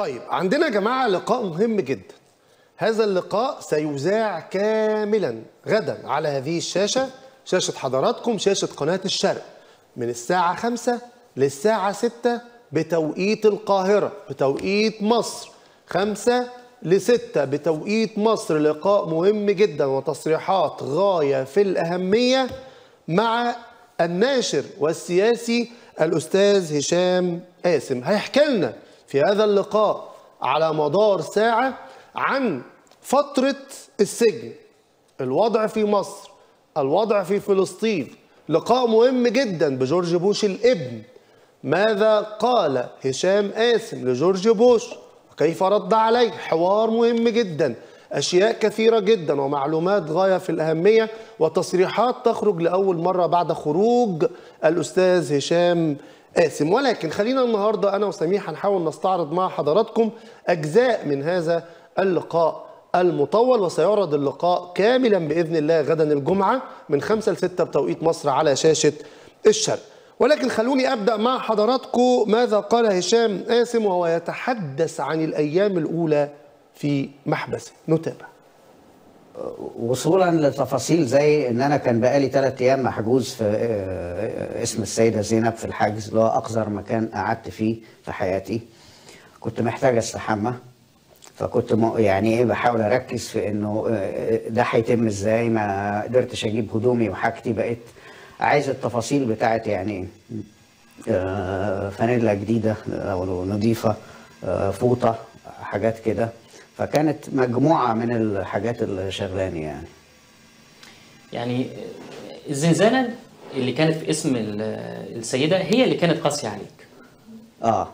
طيب عندنا يا جماعة لقاء مهم جدا. هذا اللقاء سيذاع كاملا غدا على هذه الشاشة شاشة حضراتكم شاشة قناة الشرق من الساعة 5 للساعة 6 بتوقيت القاهرة بتوقيت مصر. 5 لستة بتوقيت مصر. لقاء مهم جدا وتصريحات غاية في الأهمية مع الناشر والسياسي الأستاذ هشام قاسم. هيحكي لنا في هذا اللقاء على مدار ساعة عن فترة السجن. الوضع في مصر الوضع في فلسطين. لقاء مهم جدا بجورج بوش الابن. ماذا قال هشام قاسم لجورج بوش؟ وكيف رد عليه؟ حوار مهم جدا. أشياء كثيرة جدا ومعلومات غاية في الأهمية وتصريحات تخرج لأول مرة بعد خروج الأستاذ هشام قاسم. ولكن خلينا النهاردة أنا وسميح هنحاول نستعرض مع حضراتكم أجزاء من هذا اللقاء المطول وسيعرض اللقاء كاملا بإذن الله غدا الجمعة من 5 ل 6 بتوقيت مصر على شاشة الشرق. ولكن خلوني أبدأ مع حضراتكم ماذا قال هشام قاسم وهو يتحدث عن الأيام الأولى في محبسه نتابع وصولا لتفاصيل زي إن أنا كان بقالي ثلاث أيام محجوز في آه، اسم السيدة زينب في الحجز اللي هو أقذر مكان قعدت فيه في حياتي. كنت محتاج استحمى فكنت يعني إيه بحاول أركز في إنه آه، ده هيتم إزاي؟ ما قدرتش أجيب هدومي وحاجتي بقيت عايز التفاصيل بتاعت يعني آه، فانيلا جديدة أو نظيفة آه، فوطة حاجات كده. فكانت مجموعة من الحاجات اللي شغلاني يعني. يعني الزنزانة اللي كانت في اسم ال- السيدة هي اللي كانت قاسية عليك. آه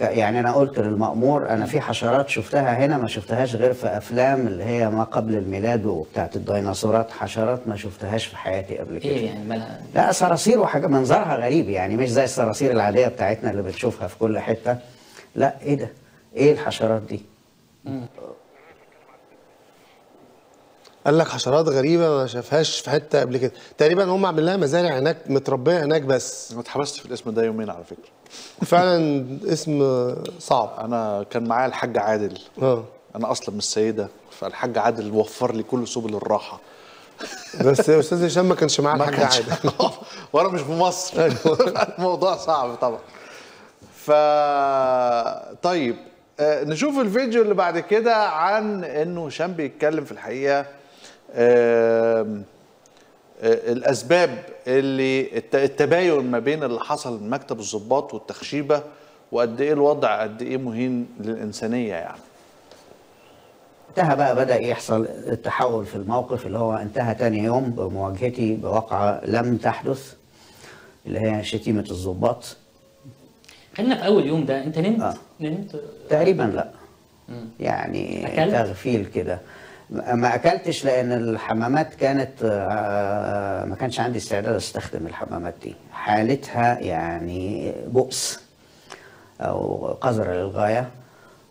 يعني أنا قلت للمأمور أنا في حشرات شفتها هنا ما شفتهاش غير في أفلام اللي هي ما قبل الميلاد وبتاعت الديناصورات حشرات ما شفتهاش في حياتي قبل كده. إيه يعني مالها؟ لا صراصير وحاجة منظرها غريب يعني مش زي الصراصير العادية بتاعتنا اللي بنشوفها في كل حتة. لا إيه ده؟ إيه الحشرات دي؟ قال لك حشرات غريبة ما شافهاش في حتة قبل كده. تقريبا هم عاملين لها مزارع هناك متربية هناك بس. أنا اتحبست في الاسم ده يومين على فكرة. فعلا اسم صعب. أنا كان معايا الحاج عادل. آه. أنا أصلا من السيده فالحاج عادل وفر لي كل سبل الراحة. بس يا أستاذ هشام ما كانش معاه الحاج عادل. وأنا مش في مصر. الموضوع صعب طبعا. ف طيب نشوف الفيديو اللي بعد كده عن إنه هشام بيتكلم في الحقيقة آه، الأسباب اللي الت- التباين ما بين اللي حصل من مكتب الضباط والتخشيبة وقد إيه الوضع قد إيه مهين للإنسانية يعني. انتهى بقى بدأ يحصل التحول في الموقف اللي هو انتهى تاني يوم بمواجهتي بواقعة لم تحدث اللي هي شتيمة الضباط. خلينا في أول يوم ده أنت نمت؟ آه. نمت؟ تقريبا لا. يعني أكلت؟ تغفيل كده. ما أكلتش لأن الحمامات كانت آه، ما كانش عندي استعداد أستخدم الحمامات دي. حالتها يعني بؤس أو قذر للغاية.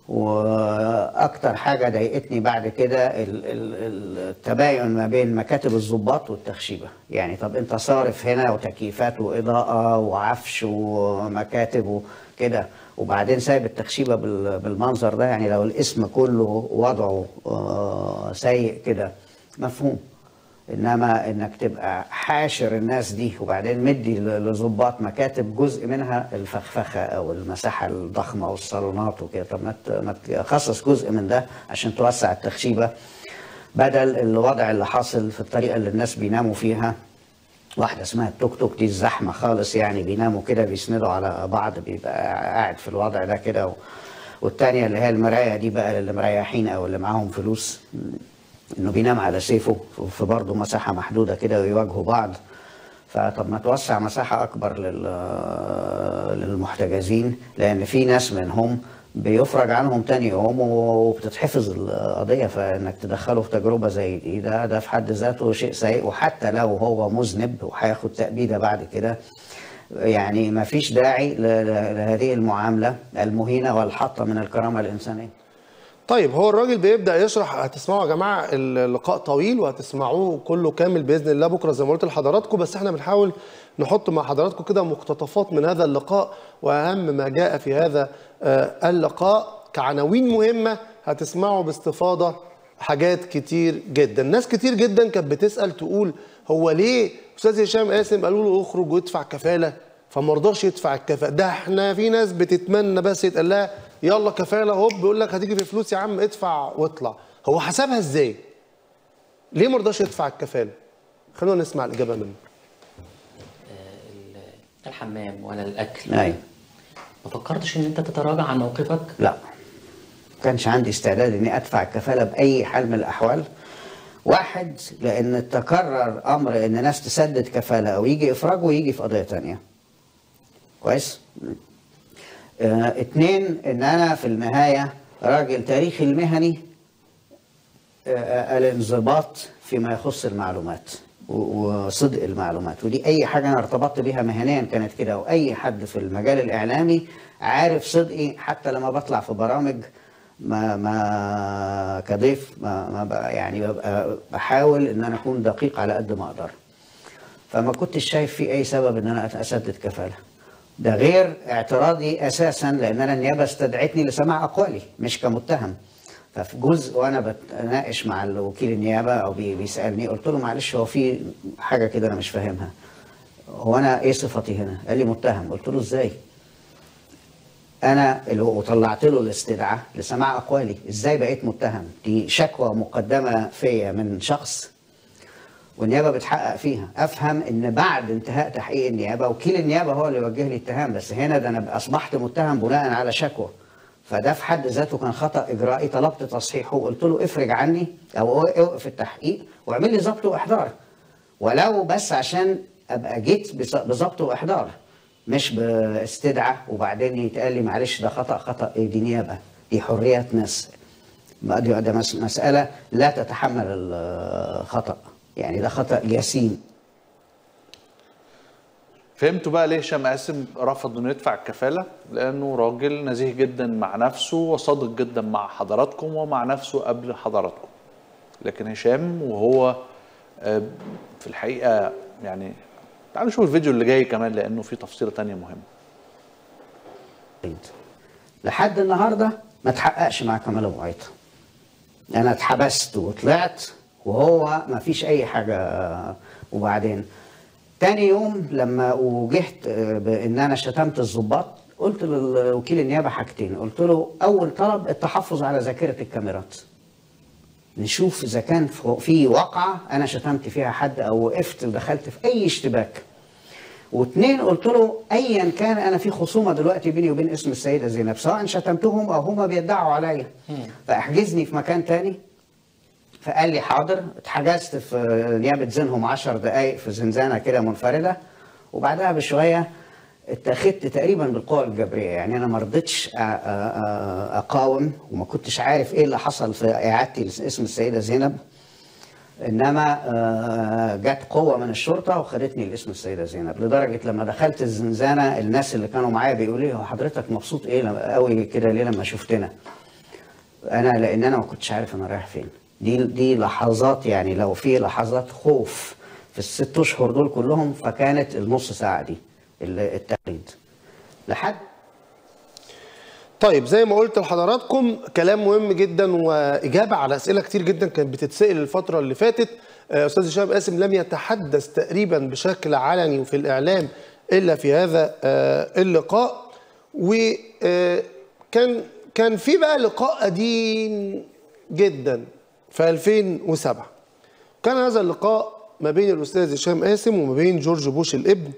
وأكتر حاجة ضايقتني بعد كده ال- ال- التباين ما بين مكاتب الضباط والتخشيبة. يعني طب أنت صارف هنا وتكييفات وإضاءة وعفش ومكاتب وكده. وبعدين سايب التخشيبة بال- بالمنظر ده يعني لو الاسم كله وضعه آه، سيء كده مفهوم. إنما إنك تبقى حاشر الناس دي وبعدين مدي لظباط مكاتب جزء منها الفخفخة أو المساحة الضخمة والصالونات وكده. طب ما تخصص جزء من ده عشان توسع التخشيبة بدل الوضع اللي حاصل في الطريقة اللي الناس بيناموا فيها. واحدة اسمها التوك توك دي الزحمة خالص يعني بيناموا كده بيسندوا على بعض بيبقى قاعد في الوضع ده كده و... والتانية اللي هي المراية دي بقى اللي مريحين أو اللي معاهم فلوس إنه بينام على سيفه في برضه مساحة محدودة كده ويواجهوا بعض. فطب ما توسع مساحة أكبر لل... للمحتجزين لأن في ناس منهم بيفرج عنهم تاني يوم وبتتحفظ القضية فإنك تدخله في تجربة زي دي ده ده في حد ذاته شيء سيء. وحتى لو هو مذنب وهياخد تأبيدة بعد كده يعني ما فيش داعي لهذه المعاملة المهينة والحطة من الكرامة الإنسانية. طيب هو الراجل بيبدأ يشرح. هتسمعوا يا جماعة اللقاء طويل وهتسمعوه كله كامل بإذن الله بكرة زي ما قلت لحضراتكم. بس إحنا بنحاول نحط مع حضراتكم كده مقتطفات من هذا اللقاء وأهم ما جاء في هذا اللقاء كعناوين مهمة هتسمعوا باستفاضة حاجات كتير جدا. ناس كتير جدا كانت بتسأل تقول هو ليه أستاذ هشام قاسم قالوا له اخرج وادفع كفالة؟ فما رضاش يدفع الكفالة. ده إحنا في ناس بتتمنى بس يتقال لها يلا كفالة هوب بيقول لك هتيجي في فلوس يا عم ادفع واطلع. هو حسبها إزاي؟ ليه ما رضاش يدفع الكفالة؟ خلونا نسمع الإجابة منه. الحمام ولا الأكل؟ أيوه. ما فكرتش إن أنت تتراجع عن موقفك؟ لا. كانش عندي استعداد إني أدفع الكفالة بأي حال من الأحوال. واحد لأن تكرر أمر إن ناس تسدد كفالة أو يجي إفراج ويجي في قضية تانية. كويس؟ آه اتنين إن أنا في النهاية راجل تاريخي المهني آه، الانضباط فيما يخص المعلومات. وصدق المعلومات. ودي أي حاجة أنا ارتبطت بيها مهنيا كانت كده. وأي حد في المجال الإعلامي عارف صدقي حتى لما بطلع في برامج ما ما كضيف ما, ما يعني ببقى بحاول إن أنا أكون دقيق على قد ما أقدر. فما كنتش شايف في أي سبب إن أنا أسدد كفالة. ده غير اعتراضي أساسا لأن أنا النيابة استدعتني لسماع أقوالي مش كمتهم. ففي جزء وأنا بتناقش مع وكيل النيابة أو بي- بيسألني قلت له معلش هو في حاجة كده أنا مش فاهمها هو أنا إيه صفتي هنا؟ قال لي متهم قلت له إزاي؟ أنا اللي وطلعت له الاستدعاء لسماع أقوالي إزاي بقيت متهم؟ دي شكوى مقدمة فيا من شخص والنيابة بتحقق فيها أفهم إن بعد انتهاء تحقيق النيابة وكيل النيابة هو اللي وجه لي اتهام بس هنا ده أنا أصبحت متهم بناء على شكوى فده في حد ذاته كان خطأ إجرائي. طلبت تصحيحه وقلت له افرج عني أو اوقف التحقيق واعمل لي ضبط وإحضار. ولو بس عشان أبقى جيت بضبط وإحضار مش باستدعاء. وبعدين يتقال لي معلش ده خطأ خطأ إيه؟ دي نيابة دي حريه ناس. ده مس- مسألة لا تتحمل الخطا يعني ده خطأ جسيم فهمتوا بقى ليه هشام قاسم رفض إنه يدفع الكفالة؟ لأنه راجل نزيه جدا مع نفسه وصادق جدا مع حضراتكم ومع نفسه قبل حضراتكم. لكن هشام وهو آه، في الحقيقة يعني تعالوا نشوف الفيديو اللي جاي كمان لأنه في تفصيلة تانية مهمة. لحد النهارده ما تحققش مع كمال أبو عيطة. أنا اتحبست وطلعت وهو ما فيش أي حاجة. وبعدين تاني يوم لما وجهت آه، بان أنا شتمت الضباط قلت لوكيل النيابه حاجتين قلت له أول طلب التحفظ على ذاكرة الكاميرات. نشوف إذا كان في واقعة أنا شتمت فيها حد أو وقفت ودخلت في أي اشتباك. واثنين قلت له ايا كان أنا في خصومة دلوقتي بيني وبين اسم السيدة زينب سواء شتمتهم أو هم بيدعوا عليا. فأحجزني في مكان تاني. فقال لي حاضر. اتحجزت في نيابه زينهم 10 دقائق في زنزانة كده منفردة. وبعدها بشوية اتخذت تقريبا بالقوى الجبرية. يعني أنا ما رضيتش أ- أ- أ- أقاوم وما كنتش عارف إيه اللي حصل في إعادتي لاسم السيدة زينب. إنما آه، جت قوة من الشرطة وخدتني لاسم السيدة زينب. لدرجة لما دخلت الزنزانة الناس اللي كانوا معايا بيقولوا لي هو حضرتك مبسوط لما- قوي كده ليه لما شفتنا؟ أنا لأن أنا ما كنتش عارف أنا رايح فين. دي دي لحظات يعني لو في لحظات خوف في الست أشهر دول كلهم فكانت النص ساعة دي ال- التقليد لحد؟ طيب زي ما قلت لحضراتكم كلام مهم جدا وإجابة على أسئلة كتير جدا كانت بتتسأل الفترة اللي فاتت. آه، أستاذ هشام قاسم لم يتحدث تقريبا بشكل علني وفي الإعلام إلا في هذا آه، اللقاء. وكان كان في بقى لقاء قديم جدا. في 2007 كان هذا اللقاء ما بين الأستاذ هشام قاسم وما بين جورج بوش الابن.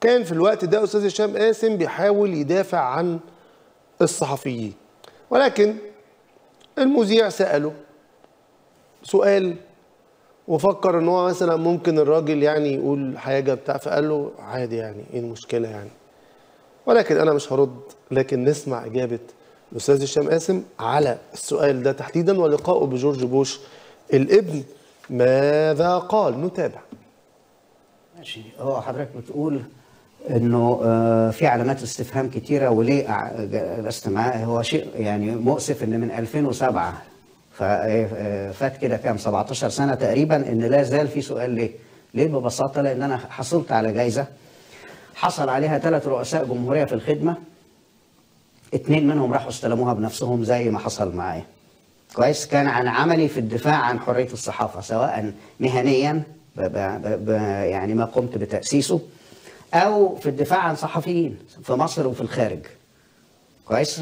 كان في الوقت ده أستاذ هشام قاسم بيحاول يدافع عن الصحفيين. ولكن المذيع سأله سؤال وفكر إن هو مثلا ممكن الراجل يعني يقول حاجة بتاع فقال له عادي يعني إيه المشكلة يعني؟ ولكن أنا مش هرد لكن نسمع إجابة الاستاذ هشام قاسم على السؤال ده تحديدا ولقائه بجورج بوش الابن. ماذا قال؟ نتابع. ماشي. هو حضرتك بتقول إنه آه، في علامات استفهام كتيرة وليه جلست معاه؟ هو شيء يعني مؤسف إن من 2007 ففات كده كام؟ 17 سنة تقريبا إن لا زال في سؤال ليه؟ ليه ببساطه لأن أنا حصلت على جائزه حصل عليها ثلاث رؤساء جمهورية في الخدمة. اتنين منهم راحوا استلموها بنفسهم زي ما حصل معايا. كويس كان عن عملي في الدفاع عن حرية الصحافة سواء مهنيا ب ب ب يعني ما قمت بتأسيسه أو في الدفاع عن صحفيين في مصر وفي الخارج. كويس؟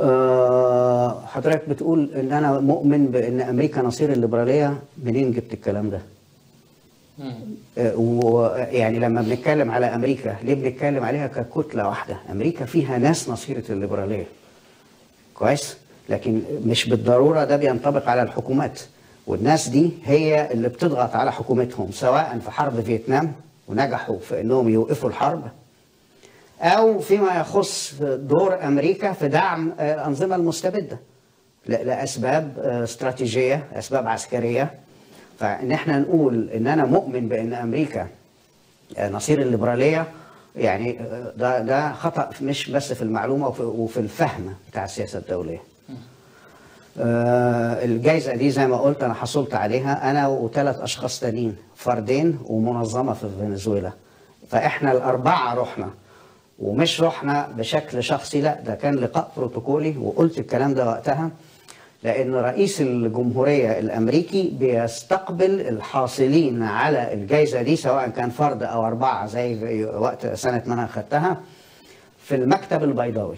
آه حضرتك بتقول إن أنا مؤمن بإن أمريكا نصير الليبرالية؟ منين جبت الكلام ده؟ ويعني لما بنتكلم على أمريكا ليه بنتكلم عليها ككتلة واحدة؟ أمريكا فيها ناس نصيرة الليبرالية. كويس؟ لكن مش بالضرورة ده بينطبق على الحكومات. والناس دي هي اللي بتضغط على حكومتهم سواء في حرب فيتنام ونجحوا في إنهم يوقفوا الحرب أو فيما يخص دور أمريكا في دعم آه، الأنظمة المستبدة. لأسباب آه، استراتيجية أسباب عسكرية. فإن إحنا نقول إن أنا مؤمن بإن أمريكا آه، نصير الليبرالية يعني آه، ده ده خطأ مش بس في المعلومة وفي, وفي الفهم بتاع السياسة الدولية. آه، الجائزة دي زي ما قلت أنا حصلت عليها أنا وثلاث أشخاص تانيين فردين ومنظمة في فنزويلا. فإحنا الأربعة رحنا ومش رحنا بشكل شخصي لا ده كان لقاء بروتوكولي وقلت الكلام ده وقتها. لأن رئيس الجمهورية الأمريكي بيستقبل الحاصلين على الجائزة دي سواء كان فرد أو أربعة زي وقت سنة ما أنا أخدتها في المكتب البيضاوي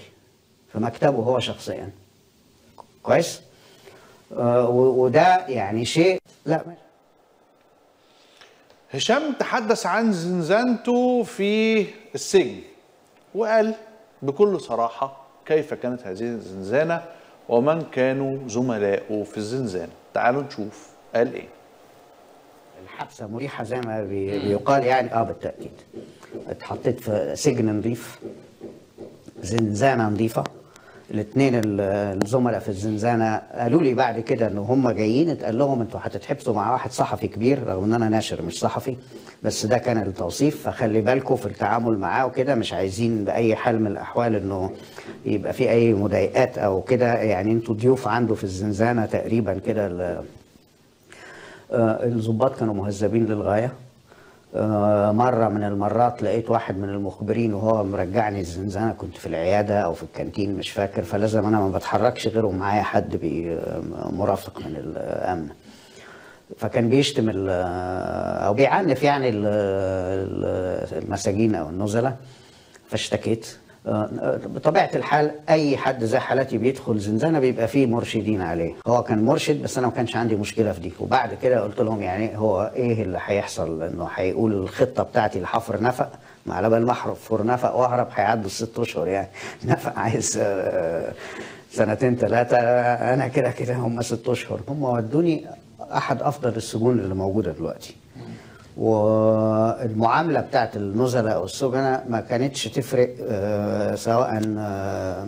في مكتبه هو شخصيا. كويس؟ آه وده يعني شيء لا هشام تحدث عن زنزانته في السجن وقال بكل صراحة كيف كانت هذه الزنزانة؟ ومن كانوا زملائه في الزنزانة تعالوا نشوف قال إيه. الحبسة مريحة زي ما بي- بيقال يعني آه بالتأكيد. اتحطيت في سجن نظيف زنزانة نظيفة. الاثنين الزملاء في الزنزانة قالوا لي بعد كده ان هم جايين اتقال لهم أنتوا هتتحبسوا مع واحد صحفي كبير رغم إن أنا ناشر مش صحفي بس ده كان التوصيف فخلي بالكم في التعامل معاه وكده مش عايزين بأي حال من الأحوال إنه يبقى في أي مضايقات أو كده يعني أنتوا ضيوف عنده في الزنزانة تقريبا كده ال- آه، كانوا مهذبين للغاية. مرة من المرات لقيت واحد من المخبرين وهو مرجعني الزنزانة كنت في العيادة أو في الكانتين مش فاكر فلازم أنا ما بتحركش غير ومعايا حد بي مرافق من الأمن. فكان بيشتم ال- أو بيعنف يعني ال- ال- المساجين أو النزلاء فاشتكيت. بطبيعة الحال أي حد زي حالتي بيدخل زنزانة بيبقى فيه مرشدين عليه. هو كان مرشد بس أنا ما كانش عندي مشكلة في دي. وبعد كده قلت لهم يعني هو إيه اللي هيحصل؟ إنه هيقول الخطة بتاعتي لحفر نفق. ما على بال ما أحفر نفق وأهرب هيعدوا الست أشهر يعني. نفق عايز آه، سنتين ثلاثة أنا كده كده هم ست أشهر. هم ودوني أحد أفضل السجون اللي موجودة دلوقتي. والمعاملة بتاعت النزلاء والسجناء ما كانتش تفرق آه، سواء آه،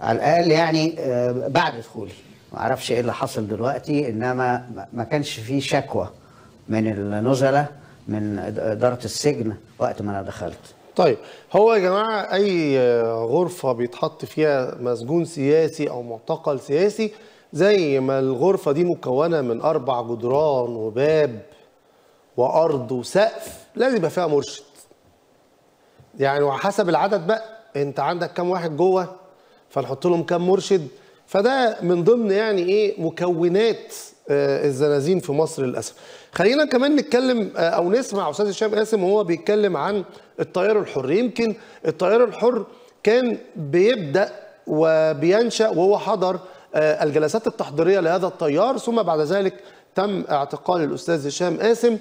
على الأقل يعني آه، بعد دخولي. ما أعرفش إيه اللي حصل دلوقتي إنما ما- كانش في شكوى من النزلاء من إدارة السجن وقت ما أنا دخلت. طيب هو يا جماعة أي غرفة بيتحط فيها مسجون سياسي أو معتقل سياسي زي ما الغرفة دي مكونة من أربع جدران وباب وأرض وسقف لازم يبقى فيها مرشد. يعني وحسب العدد بقى أنت عندك كام واحد جوه؟ فنحط لهم كام مرشد. فده من ضمن يعني إيه مكونات آه، الزنازين في مصر للأسف. خلينا كمان نتكلم آه، أو نسمع أستاذ هشام قاسم وهو بيتكلم عن التيار الحر. يمكن التيار الحر كان بيبدأ وبينشأ وهو حضر آه، الجلسات التحضيرية لهذا التيار ثم بعد ذلك تم اعتقال الأستاذ هشام قاسم.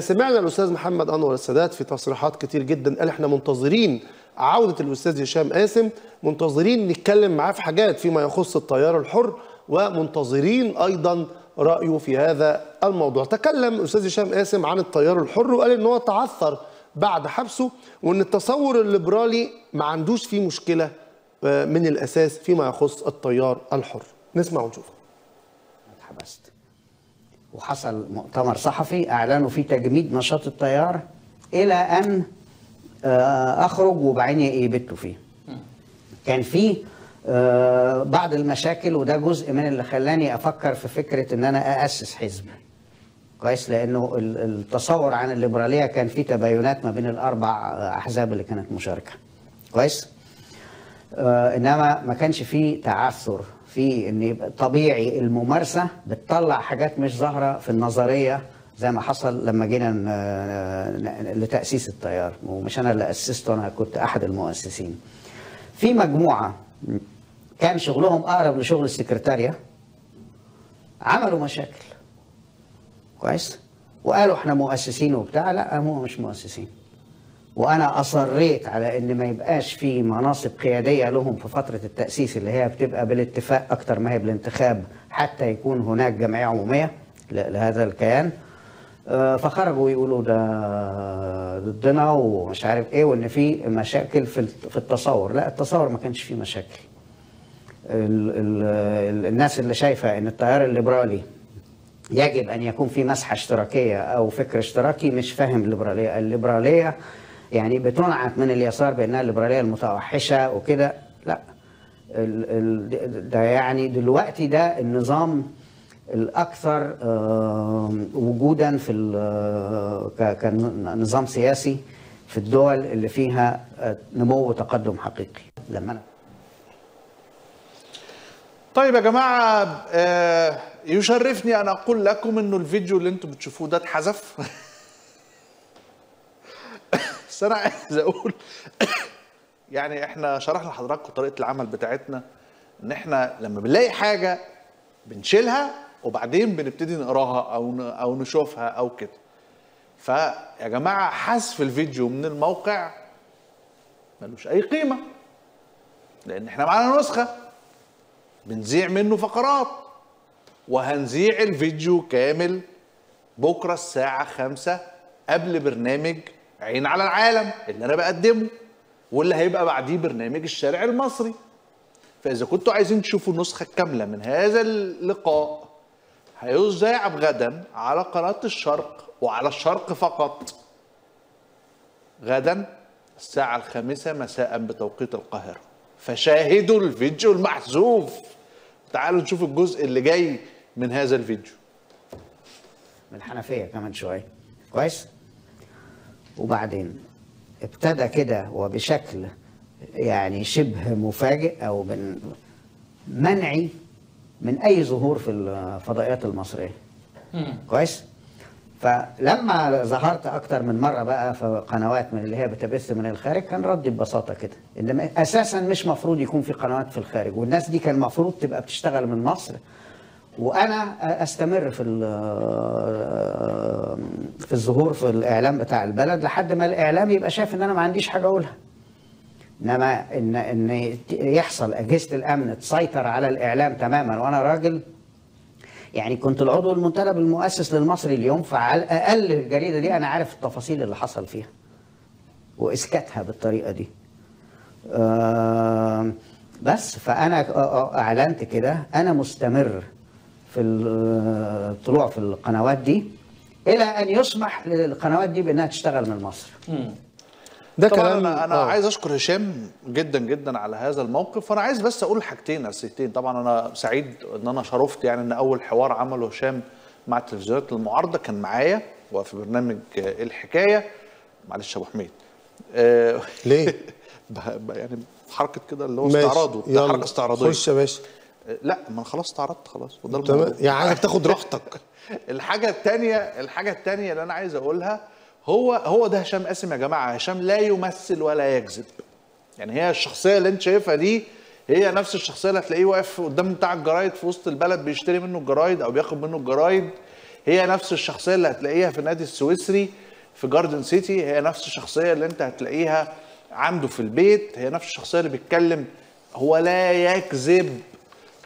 سمعنا الأستاذ محمد أنور السادات في تصريحات كتير جدا قال إحنا منتظرين عودة الأستاذ هشام قاسم منتظرين نتكلم معاه في حاجات فيما يخص التيار الحر ومنتظرين أيضا رأيه في هذا الموضوع. تكلم الأستاذ هشام قاسم عن التيار الحر وقال إن هو تعثر بعد حبسه وإن التصور الليبرالي ما عندوش فيه مشكلة آه، من الأساس فيما يخص التيار الحر. نسمع ونشوف. اتحبست. وحصل مؤتمر صحفي أعلنوا فيه تجميد نشاط التيار إلى أن آه، أخرج وبعدين يبتوا فيه. كان في آه، بعض المشاكل وده جزء من اللي خلاني أفكر في فكرة إن أنا اسس حزب. كويس؟ لأنه ال- التصور عن الليبرالية كان في تباينات ما بين الأربع أحزاب اللي كانت مشاركة. كويس؟ آه إنما ما كانش فيه تعثر. في إن يبقى طبيعي الممارسة بتطلع حاجات مش ظاهرة في النظرية زي ما حصل لما جينا لتأسيس التيار ومش أنا اللي أسسته أنا كنت أحد المؤسسين. في مجموعة كان شغلهم أقرب لشغل السكرتارية عملوا مشاكل. كويس؟ وقالوا إحنا مؤسسين وبتاع لا هم مش مؤسسين. وأنا أصريت على إن ما يبقاش في مناصب قيادية لهم في فترة التأسيس اللي هي بتبقى بالاتفاق أكتر ما هي بالانتخاب حتى يكون هناك جمعية عمومية لهذا الكيان. آه، فخرجوا يقولوا ده ضدنا ومش عارف إيه وإن في مشاكل في الت- في التصور. لا التصور ما كانش فيه مشاكل. ال ال الناس اللي شايفة إن التيار الليبرالي يجب أن يكون في مسحة اشتراكية أو فكر اشتراكي مش فاهم الليبرالية، الليبرالية يعني بتنعت من اليسار بانها الليبرالية المتوحشة وكده. لا. ده يعني دلوقتي ده النظام الأكثر وجودا في كنظام سياسي في الدول اللي فيها آه، نمو وتقدم حقيقي. لما أنا طيب يا جماعة آه، يشرفني أن أقول لكم إنه الفيديو اللي أنتم بتشوفوه ده اتحذف. بس أنا عايز أقول يعني إحنا شرحنا لحضراتكم طريقة العمل بتاعتنا إن إحنا لما بنلاقي حاجة بنشيلها وبعدين بنبتدي نقراها ن- أو نشوفها أو كده. فيا جماعة حذف الفيديو من الموقع ملوش أي قيمة لأن إحنا معانا نسخة بنذيع منه فقرات. وهنذيع الفيديو كامل بكرة الساعة خمسة قبل برنامج عين على العالم اللي أنا بقدمه واللي هيبقى بعديه برنامج الشارع المصري. فإذا كنتوا عايزين تشوفوا النسخة الكاملة من هذا اللقاء هيذاع غدا على قناة الشرق وعلى الشرق فقط. غدا الساعة الخامسة مساء بتوقيت القاهرة. فشاهدوا الفيديو المحذوف. تعالوا نشوف الجزء اللي جاي من هذا الفيديو. من الحنفية كمان شوية. كويس؟ وبعدين ابتدى كده وبشكل يعني شبه مفاجئ أو من منعي من أي ظهور في الفضائيات المصرية. كويس؟ فلما ظهرت أكتر من مرة بقى في قنوات من اللي هي بتبث من الخارج كان ردي ببساطة كده إن أساسا مش مفروض يكون في قنوات في الخارج والناس دي كان المفروض تبقى بتشتغل من مصر وأنا أستمر في في الظهور في الإعلام بتاع البلد لحد ما الإعلام يبقى شايف إن أنا ما عنديش حاجة أقولها. إنما ان إن يحصل أجهزة الأمن تسيطر على الإعلام تماما وأنا راجل يعني كنت العضو المنتدب المؤسس للمصري اليوم فعلى الأقل الجريدة دي أنا عارف التفاصيل اللي حصل فيها وإسكاتها بالطريقة دي. آه، بس فأنا أعلنت كده. أنا مستمر في الطلوع في القنوات دي إلى أن يسمح للقنوات دي بإنها تشتغل من مصر. ده طبعا كلام أنا أنا آه. عايز أشكر هشام جدا جدا على هذا الموقف وأنا عايز بس أقول حاجتين اساسيتين طبعا أنا سعيد إن أنا شرفت يعني إن أول حوار عمله هشام مع التلفزيونات المعارضة كان معايا وفي برنامج الحكاية. معلش يا أبو حميد. آه، ليه؟ يعني حركة كده اللي هو ماشي. استعراض ده. حركة استعراضية. خش يا باشا. لا ما أنا خلاص استعرضت خلاص وده الموضوع. يعني عايزك تاخد راحتك. الحاجة التانية الحاجة التانية اللي أنا عايز أقولها هو هو ده هشام قاسم يا جماعة. هشام لا يمثل ولا يكذب يعني هي الشخصية اللي أنت شايفها دي هي نفس الشخصية اللي هتلاقيه واقف قدام بتاع الجرايد في وسط البلد بيشتري منه الجرايد أو بياخد منه الجرايد. هي نفس الشخصية اللي هتلاقيها في النادي السويسري في جاردن سيتي هي نفس الشخصية اللي أنت هتلاقيها عنده في البيت. هي نفس الشخصية اللي بيتكلم هو لا يكذب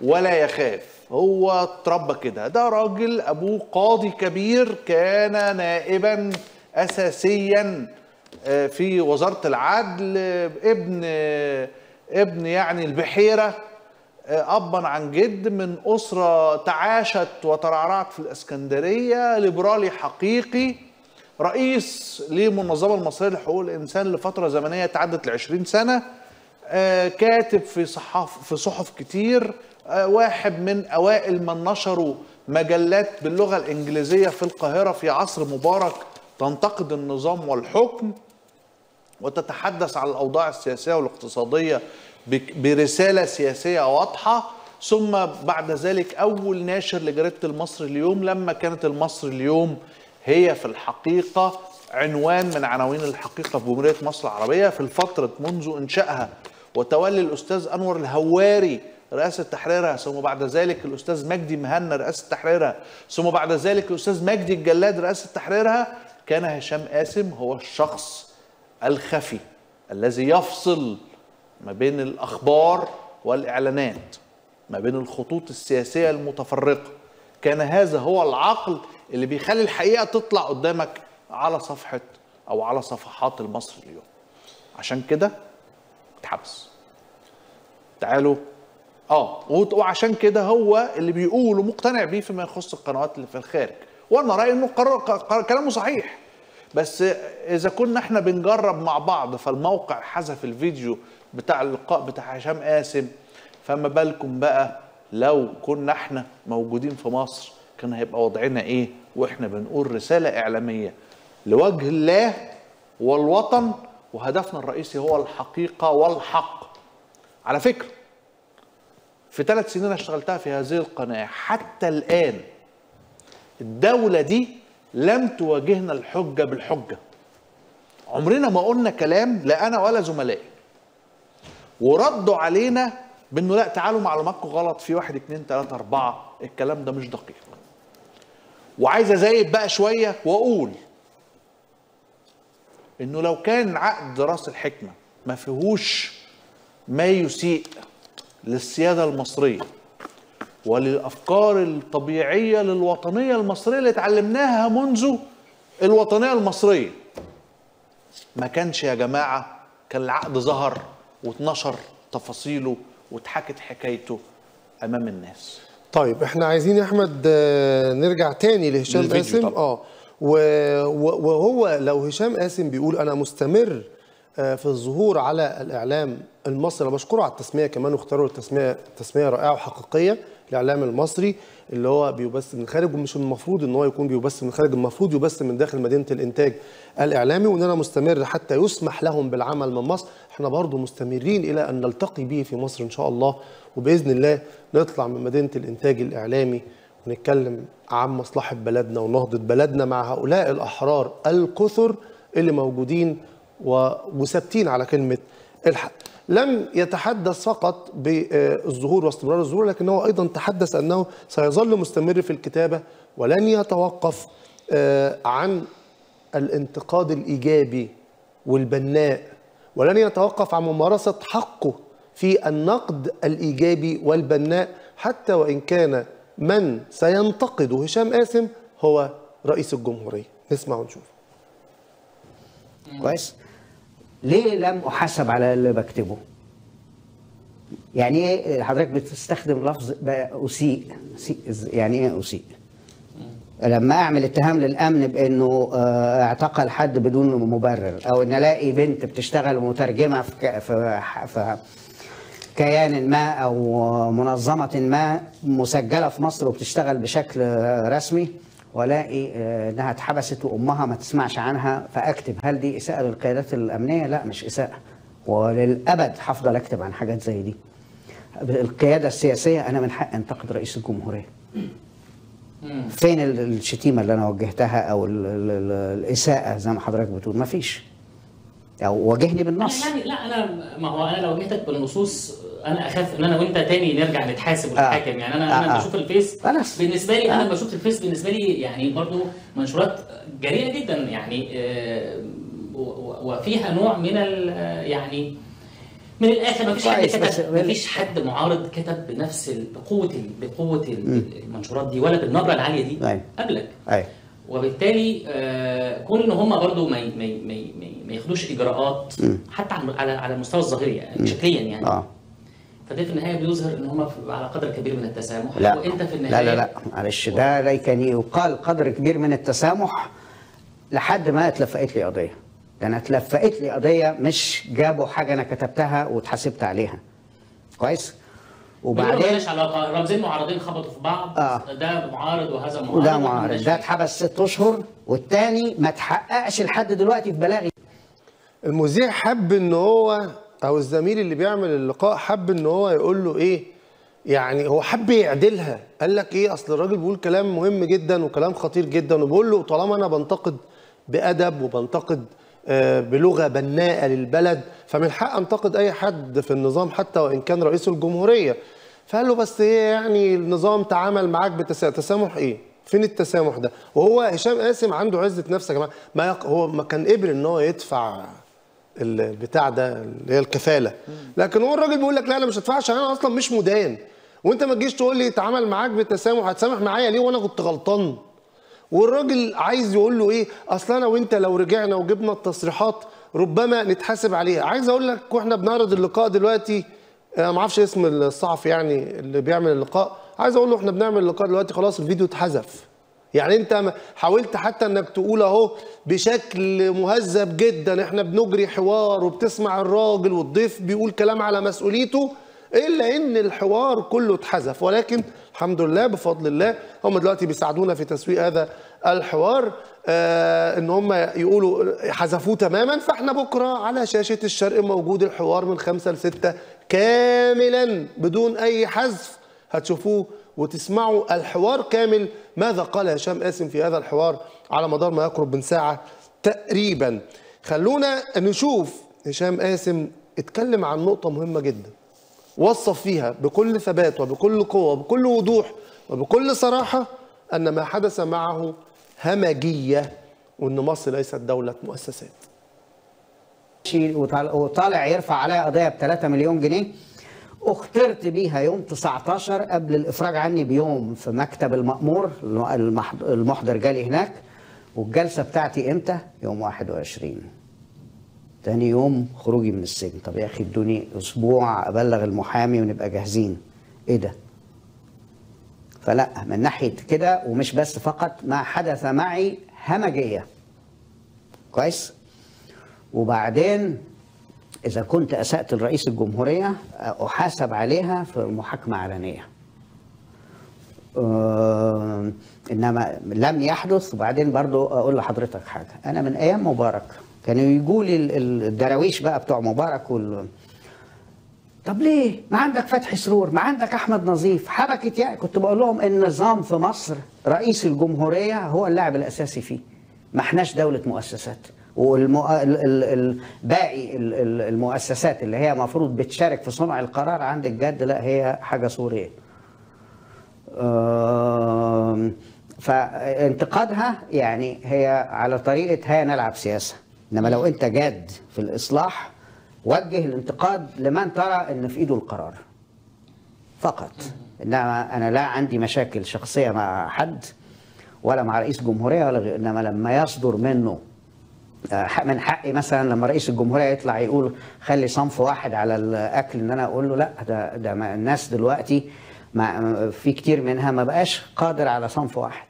ولا يخاف. هو اتربى كده. ده راجل أبوه قاضي كبير كان نائبا اساسيا آه، في وزارة العدل ابن آه، ابن يعني البحيرة آه، ابا عن جد من أسرة تعاشت وترعرعت في الإسكندرية ليبرالي حقيقي رئيس للمنظمه المصرية لحقوق الإنسان لفترة زمنية تعدت ل 20 سنه كاتب في صحف في صحف كتير واحد من أوائل من نشروا مجلات باللغة الإنجليزية في القاهرة في عصر مبارك تنتقد النظام والحكم وتتحدث عن الأوضاع السياسية والاقتصادية برسالة سياسية واضحة. ثم بعد ذلك أول ناشر لجريدة المصري اليوم لما كانت المصري اليوم هي في الحقيقة عنوان من عناوين الحقيقة في جمهورية مصر العربية في الفترة منذ إنشائها. وتولي الأستاذ أنور الهواري رئاسة تحريرها ثم بعد ذلك الأستاذ مجدي مهنا رئاسة تحريرها ثم بعد ذلك الأستاذ مجدي الجلاد رئاسة تحريرها كان هشام قاسم هو الشخص الخفي الذي يفصل ما بين الأخبار والإعلانات ما بين الخطوط السياسية المتفرقة. كان هذا هو العقل اللي بيخلي الحقيقة تطلع قدامك على صفحة أو على صفحات المصري اليوم. عشان كده اتحبس. تعالوا آه وعشان كده هو اللي بيقول ومقتنع بيه فيما يخص القنوات اللي في الخارج. وأنا رأيي إنه قرار كلامه صحيح. بس إذا كنا إحنا بنجرب مع بعض فالموقع حذف الفيديو بتاع اللقاء بتاع هشام قاسم فما بالكم بقى لو كنا إحنا موجودين في مصر كان هيبقى وضعنا إيه؟ وإحنا بنقول رسالة إعلامية لوجه الله والوطن وهدفنا الرئيسي هو الحقيقة والحق. على فكرة في ثلاث سنين اشتغلتها في هذه القناة. حتى الآن الدولة دي لم تواجهنا الحجة بالحجة. عمرنا ما قلنا كلام لا أنا ولا زملائي. وردوا علينا بأنه لا تعالوا معلوماتكم غلط في واحد اتنين تلاتة أربعة الكلام ده مش دقيق. وعايز أزايد بقى شوية وأقول إنه لو كان عقد رأس الحكمة ما فيهوش ما يسيء للسيادة المصرية وللأفكار الطبيعية للوطنية المصرية اللي اتعلمناها منذ الوطنية المصرية. ما كانش يا جماعة كان العقد ظهر واتنشر تفاصيله واتحكت حكايته أمام الناس. طيب إحنا عايزين يا أحمد آه، نرجع تاني لهشام قاسم. آه وهو لو هشام قاسم بيقول أنا مستمر آه، في الظهور على الإعلام المصري أنا بشكره على التسمية كمان واختاروا التسمية تسمية رائعة وحقيقية الاعلام المصري اللي هو بيبث من الخارج ومش المفروض إن هو يكون بيبث من الخارج المفروض يبث من داخل مدينة الإنتاج الإعلامي وان أنا مستمر حتى يسمح لهم بالعمل من مصر. إحنا برضو مستمرين إلى أن نلتقي به في مصر إن شاء الله وبإذن الله نطلع من مدينة الإنتاج الإعلامي ونتكلم عن مصلحة بلدنا ونهضة بلدنا مع هؤلاء الأحرار الكثر اللي موجودين وثابتين على كلمة الحق. لم يتحدث فقط بالظهور واستمرار الظهور لكنه أيضا تحدث أنه سيظل مستمر في الكتابة ولن يتوقف آه، عن الانتقاد الإيجابي والبناء ولن يتوقف عن ممارسة حقه في النقد الإيجابي والبناء حتى وإن كان من سينتقد هشام قاسم هو رئيس الجمهورية. نسمع ونشوف. كويس. ليه لم أحاسب على اللي بكتبه؟ يعني إيه حضرتك بتستخدم لفظ أسيء يعني إيه أسيء؟ لما أعمل اتهام للأمن بإنه آه، اعتقل حد بدون مبرر أو إن ألاقي بنت بتشتغل مترجمة في في كيان ما أو منظمة ما مسجلة في مصر وبتشتغل بشكل رسمي والاقي آه، إنها اتحبست وأمها ما تسمعش عنها فأكتب هل دي إساءة للقيادات الأمنية؟ لا مش إساءة وللأبد هفضل أكتب عن حاجات زي دي. القيادة السياسية أنا من حق أنتقد رئيس الجمهورية. فين ال- الشتيمة اللي أنا وجهتها أو ال- ال- ال- الإساءة زي ما حضرتك بتقول ما فيش أو واجهني بالنص يعني لا أنا ما هو أنا لو واجهتك بالنصوص أنا أخاف إن أنا وأنت تاني نرجع نتحاسب ونتحاكم. يعني أنا آه، أنا آه. بشوف الفيس خلاص. بالنسبة لي أنا بشوف الفيس بالنسبة لي يعني برضو منشورات جريئة جدا. يعني آه، وفيها نوع من ال يعني من الآخر ما فيش حد كتب ما فيش حد معارض كتب بنفس بقوة بقوة ال- المنشورات دي ولا بالنبرة العالية دي أيوة. قبلك. أيوه. وبالتالي آه، كون إن هم برضو ما ما ما ما ياخدوش إجراءات حتى على على المستوى الظاهري يعني شكليا يعني. آه. فده في النهاية بيظهر إن هم على قدر كبير من التسامح. لا. وأنت في لا النهايه لا. لا معلش ده لا كان يقال قدر كبير من التسامح لحد ما اتلفقت لي قضية. ده أنا اتلفقت لي قضية مش جابوا حاجة أنا كتبتها واتحاسبت عليها. كويس؟ وبعدين مالناش علاقه رمزين معارضين خبطوا في بعض. آه. ده معارض وهذا معارض. وده معارض. ده. اتحبس ست أشهر والتاني ما تحققش لحد دلوقتي في بلاغي المذيع حب إن هو أو الزميل اللي بيعمل اللقاء حب إن هو يقول له إيه؟ يعني هو حب يعدلها. قال لك إيه؟ أصل الراجل بيقول كلام مهم جدا وكلام خطير جدا. وبيقول له طالما أنا بنتقد بأدب وبنتقد آه، بلغة بناءة للبلد فمن حق أنتقد أي حد في النظام حتى وإن كان رئيس الجمهورية. فقال له بس إيه يعني النظام تعامل معاك بتسامح تسامح إيه؟ فين التسامح ده؟ وهو هشام قاسم عنده عزة نفس يا جماعة. ما. هو ما كان قبل إن هو يدفع البتاع ده اللي هي الكفالة. لكن هو الراجل بيقول لك لا أنا مش هدفعها عشان أنا أصلا مش مدان. وأنت ما تجيش تقول لي اتعامل معاك بالتسامح هتسامح معايا ليه؟ وأنا كنت غلطان. والراجل عايز يقول له إيه؟ أصل أنا وأنت لو رجعنا وجبنا التصريحات ربما نتحاسب عليها. عايز أقول لك وإحنا بنعرض اللقاء دلوقتي أنا ما أعرفش اسم الصحفي يعني اللي بيعمل اللقاء. عايز أقول له إحنا بنعمل اللقاء دلوقتي خلاص الفيديو اتحذف. يعني انت حاولت حتى انك تقول اهو بشكل مهذب جدا إحنا بنجري حوار وبتسمع الراجل والضيف بيقول كلام على مسؤوليته إلا إن الحوار كله اتحذف. ولكن الحمد لله بفضل الله هم دلوقتي بيساعدونا في تسويق هذا الحوار آه إن هم يقولوا حذفوه تماما فإحنا بكرة على شاشة الشرق موجود الحوار من خمسة لستة كاملا بدون أي حذف. هتشوفوه وتسمعوا الحوار كامل. ماذا قال هشام قاسم في هذا الحوار على مدار ما يقرب من ساعة تقريبا؟ خلونا نشوف هشام قاسم اتكلم عن نقطة مهمة جدا. وصف فيها بكل ثبات وبكل قوة وبكل وضوح وبكل صراحة أن ما حدث معه همجية وأن مصر ليست دولة مؤسسات. وطالع يرفع عليا قضية ب 3 مليون جنيه. اخترت بيها يوم 19 قبل الإفراج عني بيوم في مكتب المأمور المحض- المحضر جالي هناك والجلسة بتاعتي إمتى؟ يوم 21 تاني يوم خروجي من السجن طب يا أخي ادوني أسبوع أبلغ المحامي ونبقى جاهزين إيه ده؟ فلا من ناحية كده ومش بس فقط ما حدث معي همجية كويس؟ وبعدين إذا كنت أسأت لرئيس الجمهورية أحاسب عليها في محاكمة علنية آه، إنما لم يحدث وبعدين برضو أقول لحضرتك حاجة أنا من أيام مبارك كانوا يجوا الدراويش بقى بتوع مبارك وال... طب ليه؟ ما عندك فتحي سرور، ما عندك أحمد نظيف، حبكت يعني كنت بقول لهم النظام في مصر رئيس الجمهورية هو اللاعب الأساسي فيه. ما إحناش دولة مؤسسات. والباقي المؤسسات اللي هي المفروض بتشارك في صنع القرار عند الجد لا هي حاجة. آم، فانتقادها يعني هي على طريقة هيا نلعب سياسة. إنما لو أنت جاد في الإصلاح وجه الانتقاد لمن ترى إن في إيده القرار. فقط. إنما أنا لا عندي مشاكل شخصية مع حد ولا مع رئيس جمهورية ولا غير إنما لما يصدر منه من حقي مثلا لما رئيس الجمهورية يطلع يقول خلي صنف واحد على الأكل إن أنا أقول له لا ده ده الناس دلوقتي ما في كتير منها ما بقاش قادر على صنف واحد.